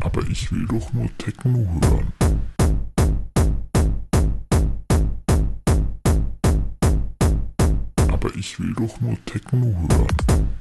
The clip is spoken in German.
Aber ich will doch nur Techno hören. Aber ich will doch nur Techno hören.